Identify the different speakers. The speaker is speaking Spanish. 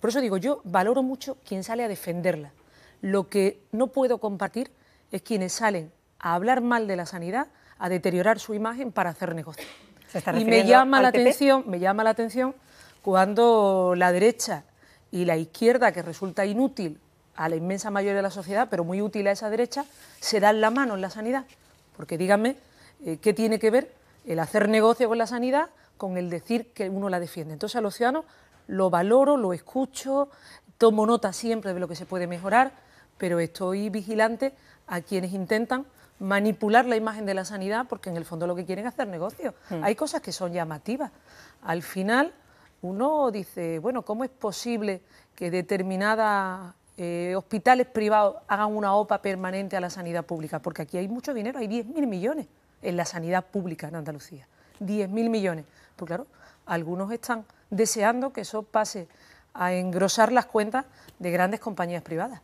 Speaker 1: Por eso digo, yo valoro mucho quien sale a defenderla. Lo que no puedo compartir es quienes salen a hablar mal de la sanidad, a deteriorar su imagen para hacer negocio. Y me llama la atención, me llama la atención cuando la derecha y la izquierda, que resulta inútil a la inmensa mayoría de la sociedad, pero muy útil a esa derecha, se dan la mano en la sanidad. Porque díganme, eh, ¿qué tiene que ver el hacer negocio con la sanidad con el decir que uno la defiende? Entonces a los ciudadanos lo valoro, lo escucho, tomo nota siempre de lo que se puede mejorar, pero estoy vigilante a quienes intentan manipular la imagen de la sanidad porque en el fondo lo que quieren es hacer negocio. Hmm. Hay cosas que son llamativas. Al final uno dice, bueno, ¿cómo es posible que determinados eh, hospitales privados hagan una OPA permanente a la sanidad pública? Porque aquí hay mucho dinero, hay 10.000 millones en la sanidad pública en Andalucía. 10.000 millones. Pues claro, algunos están deseando que eso pase a engrosar las cuentas de grandes compañías privadas.